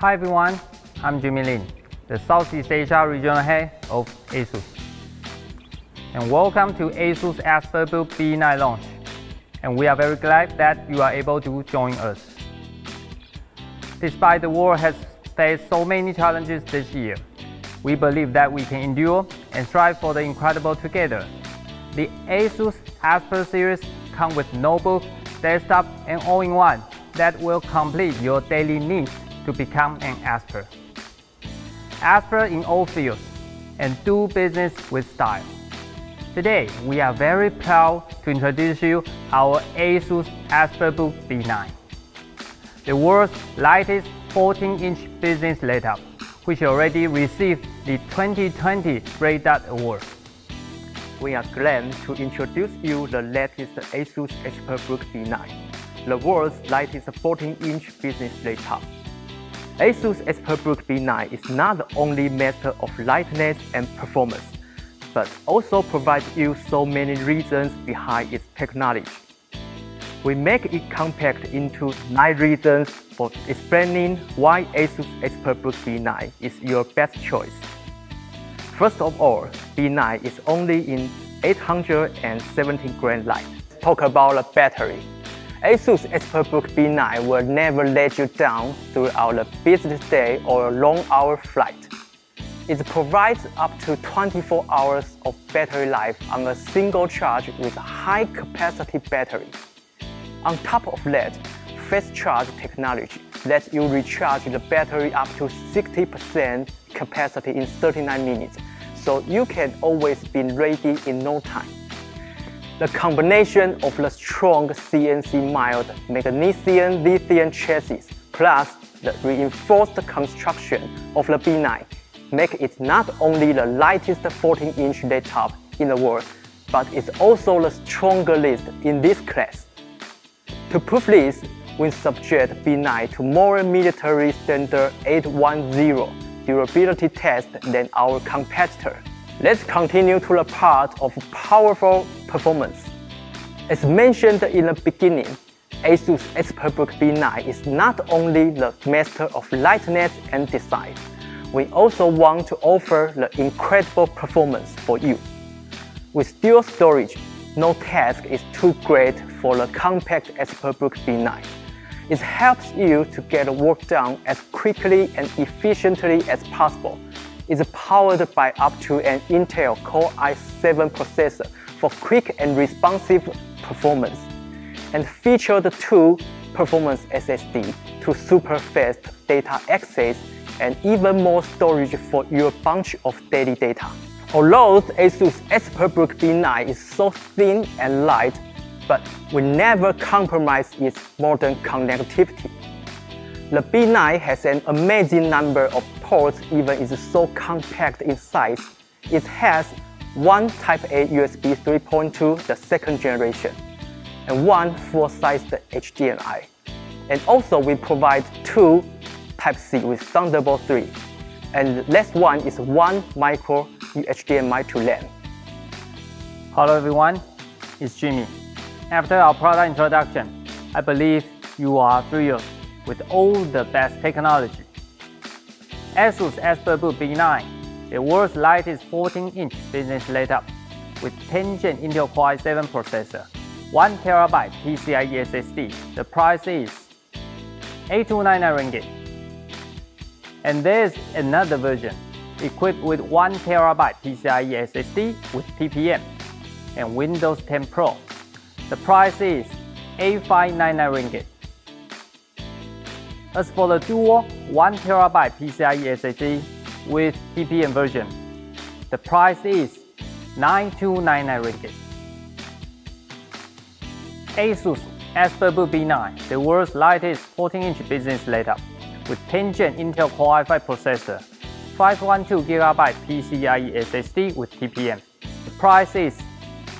Hi everyone, I'm Jimmy Lin, the Southeast Asia Regional Head of ASUS. And welcome to ASUS ExpertBook B9 launch. And we are very glad that you are able to join us. Despite the world has faced so many challenges this year, we believe that we can endure and strive for the incredible together. The ASUS Expert series come with notebook, desktop, and all-in-one that will complete your daily needs to become an Asper. Asper in all fields and do business with style. Today, we are very proud to introduce you our ASUS ExpertBook B9, the world's lightest 14-inch business laptop, which already received the 2020 Red Dot Award. We are glad to introduce you the latest ASUS ExpertBook B9, the world's lightest 14-inch business laptop. ASUS ExpertBook B9 is not the only master of lightness and performance, but also provides you so many reasons behind its technology. We make it compact into 9 reasons for explaining why ASUS ExpertBook B9 is your best choice. First of all, B9 is only in 817 gram light. Talk about the battery. ASUS ExpertBook B9 will never let you down throughout a business day or a long hour flight. It provides up to 24 hours of battery life on a single charge with a high capacity battery. On top of that, fast charge technology lets you recharge the battery up to 60% capacity in 39 minutes, so you can always be ready in no time. The combination of the strong CNC milled magnesium lithium chassis plus the reinforced construction of the B9 make it not only the lightest 14-inch laptop in the world, but it's also the strongest in this class. To prove this, we subject B9 to more military standard 810 durability test than our competitor. Let's continue to the part of powerful performance. As mentioned in the beginning, ASUS ExpertBook B9 is not only the master of lightness and design, we also want to offer the incredible performance for you. With dual storage, no task is too great for the compact ExpertBook B9. It helps you to get work done as quickly and efficiently as possible is powered by up to an Intel Core i7 processor for quick and responsive performance, and featured two performance SSD to super fast data access and even more storage for your bunch of daily data. Although ASUS ExpertBook B9 is so thin and light, but we never compromise its modern connectivity. The B9 has an amazing number of ports even is so compact in size. It has one Type-A USB 3.2, the second generation, and one full-sized HDMI. And also we provide two Type-C with Thunderbolt 3. And last one is one micro HDMI to LAN. Hello everyone, it's Jimmy. After our product introduction, I believe you are thrilled with all the best technology. ASUS ExpertBook B9, the world's lightest 14-inch business laptop with 10-gen Intel Core i7 processor, 1TB PCIe SSD. The price is 8299 ringgit. And there's another version equipped with 1TB PCIe SSD with TPM and Windows 10 Pro. The price is 8599 ringgit. As for the dual 1TB PCIe SSD with TPM version, the price is 9299 ringgit. ASUS ExpertBook B9, the world's lightest 14-inch business laptop with 10-gen Intel Core i5 processor, 512GB PCIe SSD with TPM. The price is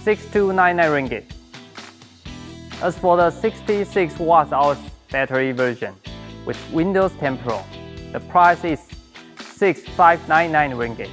6299 ringgit. As for the 66 watt hours battery version, with Windows 10 Pro. The price is 6599 ringgit.